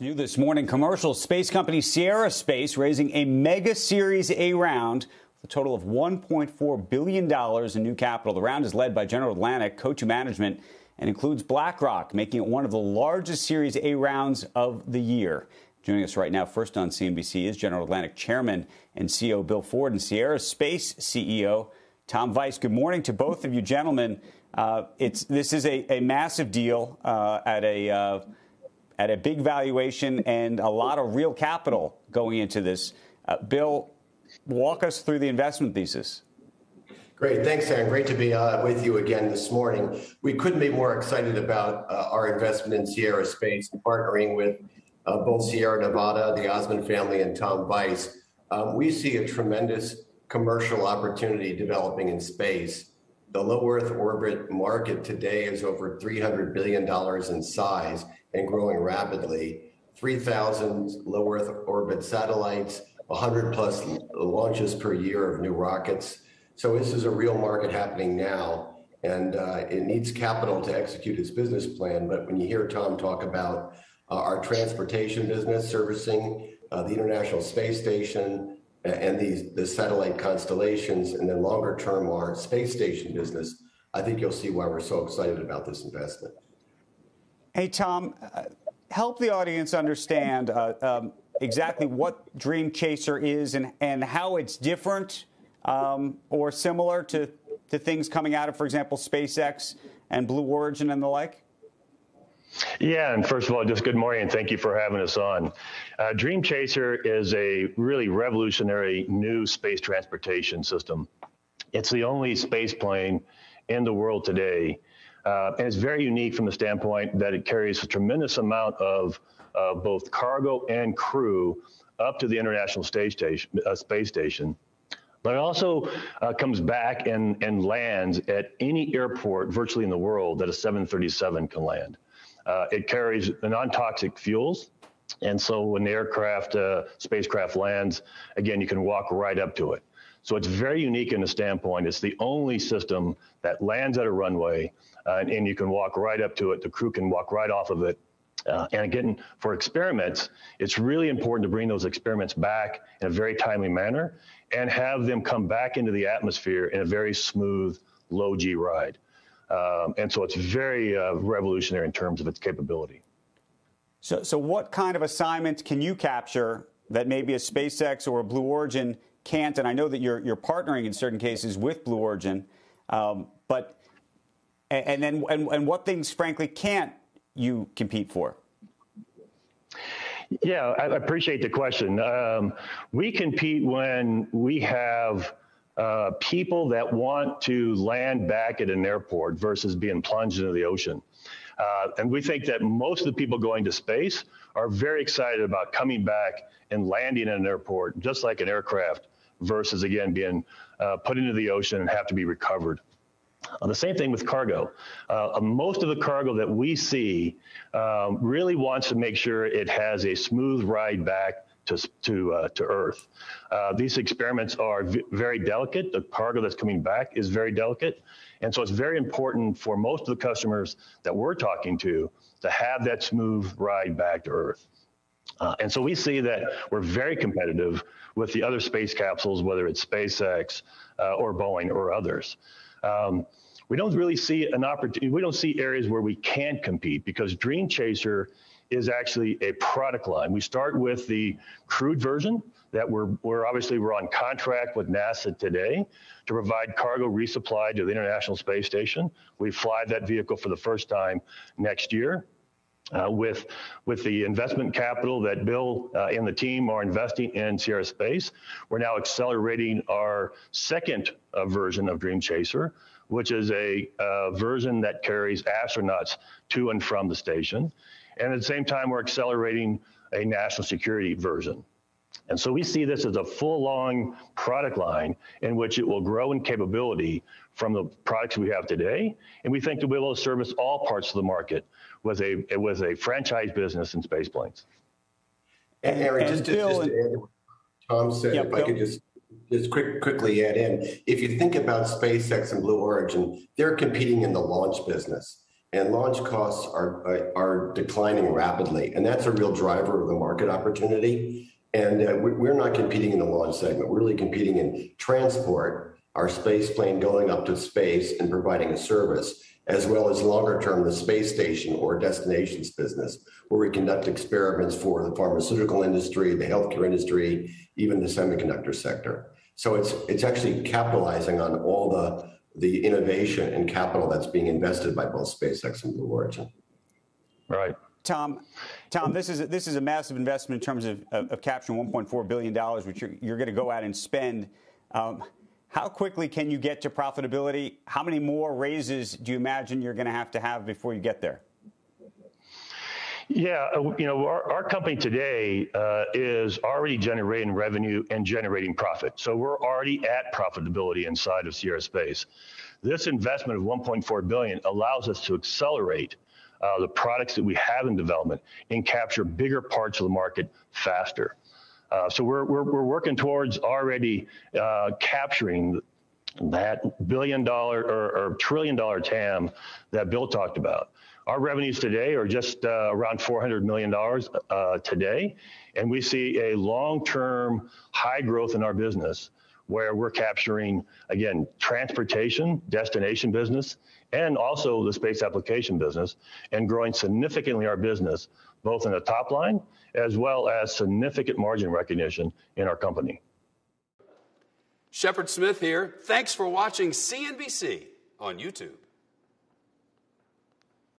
New this morning, commercial space company Sierra Space raising a mega Series A round with a total of $1.4 billion in new capital. The round is led by General Atlantic, Coatue Management, and includes BlackRock, making it one of the largest Series A rounds of the year. Joining us right now, first on CNBC, is General Atlantic Chairman and CEO Bill Ford and Sierra Space CEO Tom Vice. Good morning to both of you, gentlemen. Uh, it's this is a, a massive deal uh, at a uh, at a big valuation and a lot of real capital going into this. Uh, Bill, walk us through the investment thesis. Great. Thanks, Aaron. Great to be uh, with you again this morning. We couldn't be more excited about uh, our investment in Sierra Space and partnering with uh, both Sierra Nevada, the Ozmen family, and Tom Vice. Um, we see a tremendous commercial opportunity developing in space. The low Earth orbit market today is over $300 billion in size and growing rapidly. 3,000 low Earth orbit satellites, 100 plus launches per year of new rockets. So this is a real market happening now, and uh, it needs capital to execute its business plan. But when you hear Tom talk about uh, our transportation business servicing uh, the International Space Station and these the satellite constellations, and then longer term our space station business, I think you'll see why we're so excited about this investment. Hey, Tom, uh, help the audience understand uh, um, exactly what Dream Chaser is and, and how it's different um, or similar to, to things coming out of, for example, SpaceX and Blue Origin and the like? Yeah, and first of all, just good morning and thank you for having us on. Uh, Dream Chaser is a really revolutionary new space transportation system. It's the only space plane in the world today uh, and it's very unique from the standpoint that it carries a tremendous amount of uh, both cargo and crew up to the International Station, uh, Space Station. But it also uh, comes back and, and lands at any airport virtually in the world that a 737 can land. Uh, it carries non-toxic fuels, and so when the aircraft, uh, spacecraft lands, again, you can walk right up to it. So it's very unique in the standpoint. It's the only system that lands at a runway, uh, and, and, you can walk right up to it. The crew can walk right off of it. Uh, and again, for experiments, it's really important to bring those experiments back in a very timely manner and have them come back into the atmosphere in a very smooth, low G ride. Um, and so it's very uh, revolutionary in terms of its capability. So, so what kind of assignments can you capture that maybe a SpaceX or a Blue Origin can't, and I know that you're you're partnering in certain cases with Blue Origin, um, but and then and, and what things, frankly, can't you compete for? Yeah, I appreciate the question. Um, we compete when we have uh, people that want to land back at an airport versus being plunged into the ocean. Uh, and we think that most of the people going to space are very excited about coming back and landing in an airport, just like an aircraft versus again being uh, put into the ocean and have to be recovered. Uh, the same thing with cargo. Uh, most of the cargo that we see um, really wants to make sure it has a smooth ride back to to uh, to Earth. Uh, these experiments are v- very delicate. The cargo that's coming back is very delicate, and so it's very important for most of the customers that we're talking to to have that smooth ride back to Earth. Uh, and so we see that we're very competitive with the other space capsules, whether it's SpaceX uh, or Boeing or others. Um, we don't really see an opportunity, we don't see areas where we can't compete because Dream Chaser is actually a product line. We start with the crude version that we're, we're obviously we're on contract with NASA today to provide cargo resupply to the International Space Station. We fly that vehicle for the first time next year. Uh, with with the investment capital that Bill uh, and the team are investing in Sierra Space, we're now accelerating our second uh, version of Dream Chaser, which is a uh, version that carries astronauts to and from the station, and at the same time we're accelerating a national security version. And so we see this as a full long product line in which it will grow in capability from the products we have today, and we think to be able to service all parts of the market was a it was a franchise business in space planes. And Aaron, just, to, just to add what Tom said, yep, if I could just just quick, quickly add in, if you think about SpaceX and Blue Origin, they're competing in the launch business. and launch costs are, are declining rapidly. And that's a real driver of the market opportunity. And uh, we're not competing in the launch segment. We're really competing in transport, our space plane going up to space and providing a service, as well as longer term, the space station or destinations business, where we conduct experiments for the pharmaceutical industry, the healthcare industry, even the semiconductor sector. So it's it's actually capitalizing on all the the innovation and capital that's being invested by both SpaceX and Blue Origin. Right. Tom, Tom, this is a, this is a massive investment in terms of, of, of capturing 1.4 billion dollars, which you're, you're going to go out and spend. Um, how quickly can you get to profitability? How many more raises do you imagine you're going to have to have before you get there? Yeah, uh, you know, our, our company today uh, is already generating revenue and generating profit. So we're already at profitability inside of Sierra Space. This investment of 1.4 billion allows us to accelerate uh, the products that we have in development and capture bigger parts of the market faster. Uh, so we're, we're, we're, working towards already uh, capturing that billion dollar or, or, trillion dollar TAM that Bill talked about. Our revenues today are just uh, around $400 million uh, today, and we see a long term high growth in our business where we're capturing, again, transportation, destination business, and also the space application business, and growing significantly our business, both in the top line as well as significant margin recognition in our company. Shepard Smith here. Thanks for watching CNBC on YouTube.